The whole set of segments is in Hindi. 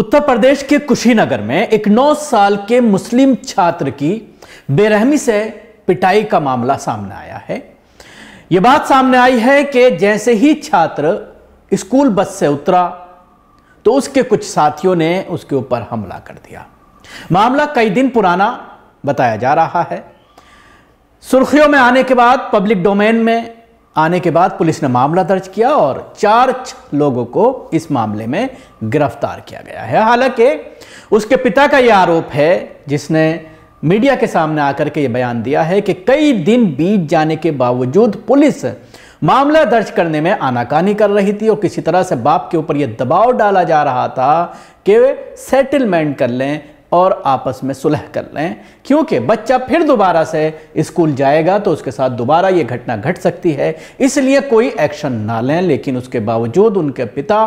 उत्तर प्रदेश के कुशीनगर में एक 9 साल के मुस्लिम छात्र की बेरहमी से पिटाई का मामला सामने आया है। यह बात सामने आई है कि जैसे ही छात्र स्कूल बस से उतरा तो उसके कुछ साथियों ने उसके ऊपर हमला कर दिया। मामला कई दिन पुराना बताया जा रहा है। सुर्खियों में आने के बाद पब्लिक डोमेन में आने के बाद पुलिस ने मामला दर्ज किया और चार लोगों को इस मामले में गिरफ़्तार किया गया है। हालाँकि उसके पिता का यह आरोप है, जिसने मीडिया के सामने आकर के यह बयान दिया है कि कई दिन बीत जाने के बावजूद पुलिस मामला दर्ज करने में आनाकानी कर रही थी और किसी तरह से बाप के ऊपर यह दबाव डाला जा रहा था कि सेटलमेंट कर लें और आपस में सुलह कर लें। क्योंकि बच्चा फिर दोबारा से स्कूल जाएगा तो उसके साथ दोबारा ये घटना घट सकती है। इसलिए कोई एक्शन ना लें, लेकिन उसके बावजूद उनके पिता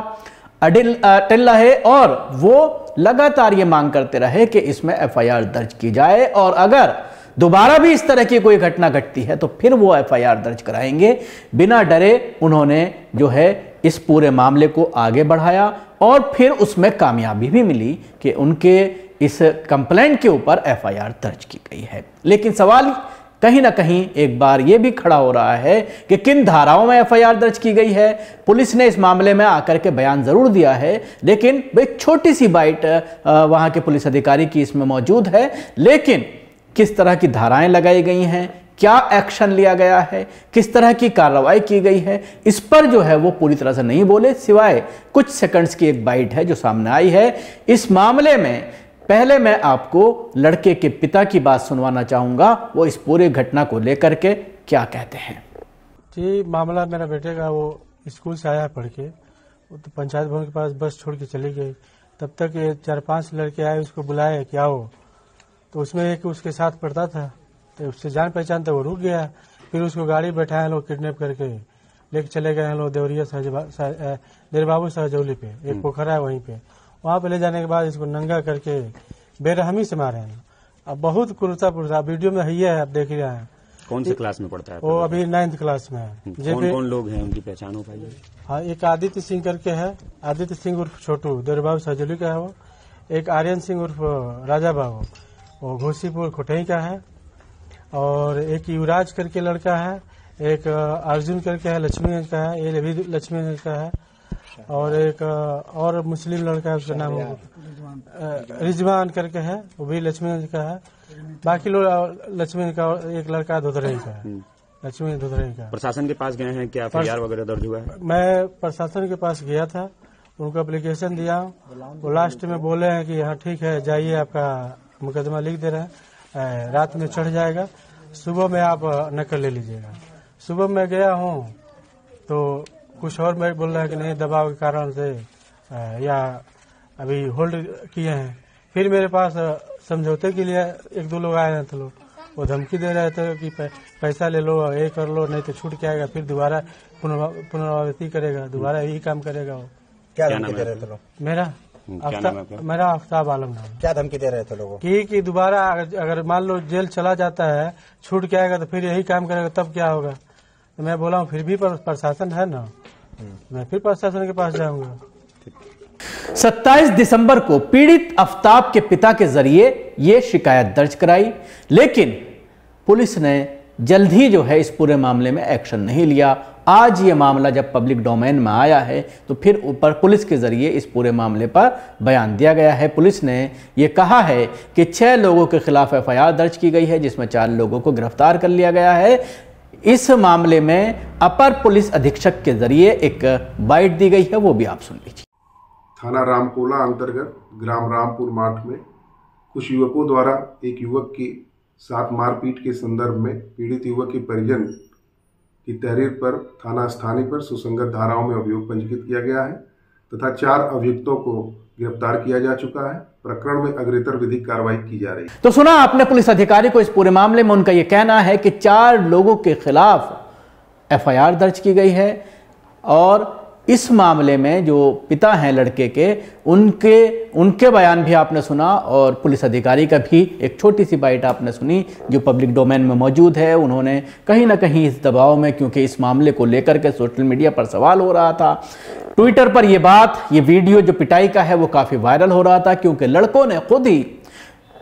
अडिल अटिल रहे और वो लगातार ये मांग करते रहे कि इसमें एफआईआर दर्ज की जाए और अगर दोबारा भी इस तरह की कोई घटना घटती है तो फिर वो एफआईआर दर्ज कराएँगे। बिना डरे उन्होंने जो है इस पूरे मामले को आगे बढ़ाया और फिर उसमें कामयाबी भी मिली कि उनके इस कंप्लेंट के ऊपर एफआईआर दर्ज की गई है। लेकिन सवाल कहीं ना कहीं एक बार यह भी खड़ा हो रहा है कि किन धाराओं में एफआईआर दर्ज की गई है। पुलिस ने इस मामले में आकर के बयान ज़रूर दिया है, लेकिन एक छोटी सी बाइट वहाँ के पुलिस अधिकारी की इसमें मौजूद है। लेकिन किस तरह की धाराएँ लगाई गई हैं, क्या एक्शन लिया गया है, किस तरह की कार्रवाई की गई है, इस पर जो है वो पूरी तरह से नहीं बोले। सिवाय कुछ सेकंड्स की एक बाइट है जो सामने आई है। इस मामले में पहले मैं आपको लड़के के पिता की बात सुनवाना चाहूँगा, वो इस पूरे घटना को लेकर के क्या कहते हैं। जी, मामला मेरा बेटे का, वो स्कूल से आया पढ़ के। तो पंचायत भवन के पास बस छोड़ के चली गई। तब तक ये चार पाँच लड़के आए, उसको बुलाए क्या आओ तो उसमें एक उसके साथ पढ़ता था तो उससे जान पहचान था वो रुक गया। फिर उसको गाड़ी बैठाए लोग किडनेप करके लेके चले गए हैं लोग देवरिया देरबाबू सहजौली पे, एक पोखरा है वहीं पे। वहाँ पे ले जाने के बाद इसको नंगा करके बेरहमी से मारे हैं। अब बहुत क्रूरता पुरता वीडियो में है है आप देख रहे हैं। कौन से क्लास में पढ़ता है वो अभी नाइन्थ क्लास में है। हम्म, कौन कौन लोग हैं उनकी पहचान हो पाई हाँ? एक आदित्य सिंह करके है। आदित्य सिंह उर्फ़ छोटू देरबाबू सजली का है वो। एक आर्यन सिंह उर्फ़ राजा बाबू वो। घोसीपुर खोटई का है। और एक युवराज करके लड़का है। एक अर्जुन करके है लक्ष्मीगंज का है। ये भी लक्ष्मीगंज का है। और एक और मुस्लिम लड़का है उसका नाम रिजवान करके है वो भी लक्ष्मीगंज का है। बाकी लोग लक्ष्मीगंज का एक लड़का धोधरई का है। हम्म। लक्ष्मी धोधरई का प्रशासन के पास गए हैं क्या? एफ़ वगैरह दर्ज हुआ है? मैं प्रशासन के पास गया था उनको अप्लीकेशन दिया। वो लास्ट में बोले हैं कि हाँ ठीक है जाइए आपका मुकदमा लिख दे रहे हैं। रात में चढ़ जाएगा। सुबह में आप नकल ले लीजिएगा। सुबह में गया हूँ तो कुछ और मैं बोल रहा है कि नहीं दबाव के कारण से या अभी होल्ड किए हैं। फिर मेरे पास समझौते के लिए एक दो लोग आए थे लोग वो धमकी दे रहे थे कि पैसा ले लो ये कर लो नहीं तो छूट के आएगा फिर दोबारा पुनरावृत्ति करेगा दोबारा यही काम करेगा वो। क्या धमकी दे रहे थे लोग? मेरा? हम्म, मेरा आफ्ताब आलम नाम क्या धमकी दे रहे थे लोगों? की कि दोबारा अगर मान लो जेल चला जाता है छूट के आएगा तो फिर यही काम करेगा तब क्या होगा? तो मैं बोला हूँ फिर भी प्रशासन है ना। मैं फिर प्रशासन के पास जाऊँगा। 27 दिसंबर को पीड़ित अफ्ताब के पिता के ज़रिए यह शिकायत दर्ज कराई, लेकिन पुलिस ने जल्द ही जो है इस पूरे मामले में एक्शन नहीं लिया। आज ये मामला जब पब्लिक डोमेन में आया है तो फिर ऊपर पुलिस के ज़रिए इस पूरे मामले पर बयान दिया गया है। पुलिस ने ये कहा है कि छह लोगों के खिलाफ एफआईआर दर्ज की गई है, जिसमें चार लोगों को गिरफ़्तार कर लिया गया है। इस मामले में अपर पुलिस अधीक्षक के ज़रिए एक बाइट दी गई है, वो भी आप सुन लीजिए। थाना रामकोला अंतर्गत, ग्राम रामपुर माठ में कुछ युवकों द्वारा एक युवक की साथ मारपीट के संदर्भ में पीड़ित युवक के परिजन की तहरीर पर थाना स्थानीय पर सुसंगत धाराओं में अभियोग पंजीकृत किया गया है तथा चार अभियुक्तों को गिरफ़्तार किया जा चुका है। प्रकरण में अग्रेतर विधिक कार्रवाई की जा रही है। तो सुना, आपने पुलिस अधिकारी को इस पूरे मामले में, उनका यह कहना है कि चार लोगों के खिलाफ एफआईआर दर्ज की गई है और इस मामले में जो पिता हैं लड़के के, उनके उनके बयान भी आपने सुना और पुलिस अधिकारी का भी एक छोटी सी बाइट आपने सुनी, जो पब्लिक डोमेन में मौजूद है। उन्होंने कहीं ना कहीं इस दबाव में, क्योंकि इस मामले को लेकर के सोशल मीडिया पर सवाल हो रहा था। ट्विटर पर यह बात यह वीडियो जो पिटाई का है वो काफ़ी वायरल हो रहा था, क्योंकि लड़कों ने खुद ही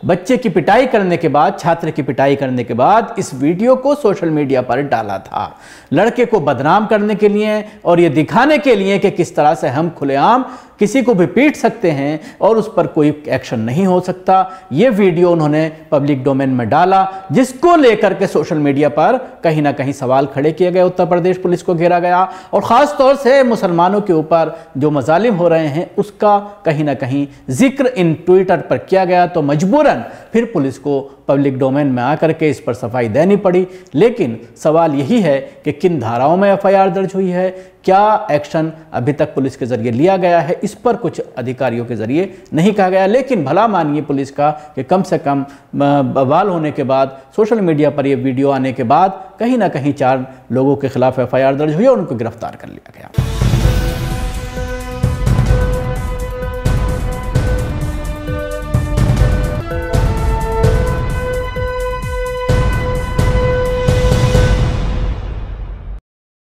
बच्चे की पिटाई करने के बाद, छात्र की पिटाई करने के बाद इस वीडियो को सोशल मीडिया पर डाला था। लड़के को बदनाम करने के लिए और ये दिखाने के लिए कि किस तरह से हम खुलेआम किसी को भी पीट सकते हैं और उस पर कोई एक्शन नहीं हो सकता। ये वीडियो उन्होंने पब्लिक डोमेन में डाला, जिसको लेकर के सोशल मीडिया पर कहीं ना कहीं सवाल खड़े किए गए। उत्तर प्रदेश पुलिस को घेरा गया और ख़ास तौर से मुसलमानों के ऊपर जो मजालिम हो रहे हैं, उसका कहीं ना कहीं ज़िक्र इन ट्विटर पर किया गया। तो मजबूरन फिर पुलिस को पब्लिक डोमेन में आकर के इस पर सफ़ाई देनी पड़ी। लेकिन सवाल यही है कि किन धाराओं में एफआईआर दर्ज हुई है? क्या एक्शन अभी तक पुलिस के ज़रिए लिया गया है, इस पर कुछ अधिकारियों के ज़रिए नहीं कहा गया। लेकिन भला मानिए पुलिस का कि कम से कम बवाल होने के बाद, सोशल मीडिया पर यह वीडियो आने के बाद कहीं ना कहीं चार लोगों के खिलाफ एफआईआर दर्ज हुई और उनको गिरफ़्तार कर लिया गया।